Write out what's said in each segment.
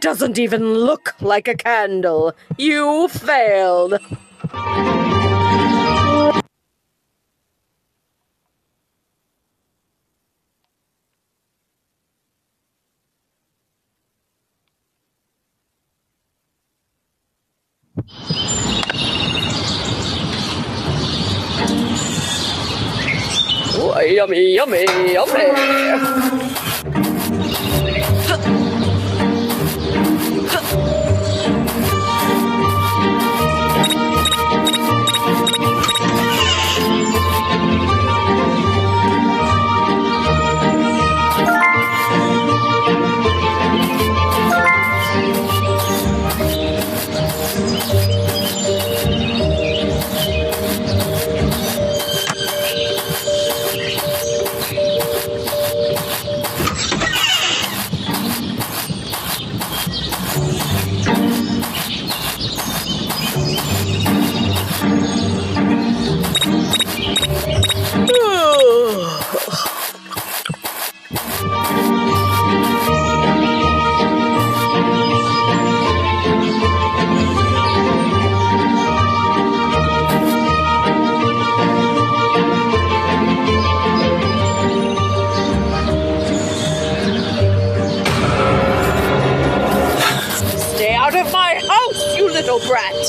It doesn't even look like a candle. You failed. Oh, yummy, yummy, yummy.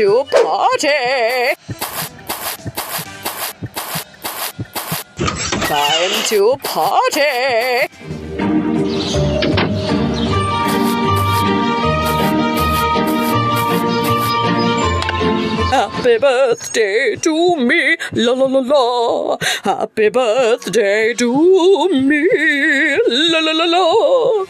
To party! Time to party! Happy birthday to me, la la la la. Happy birthday to me, la la la la.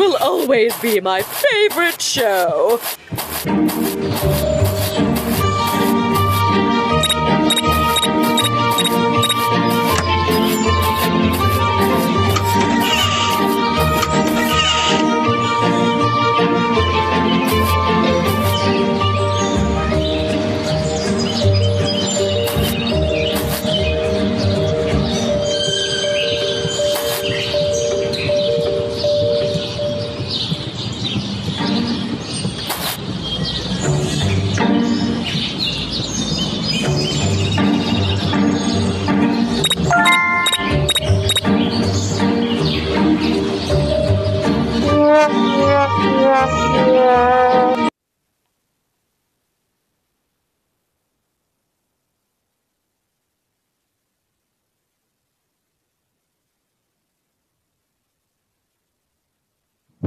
Will always be my favorite show.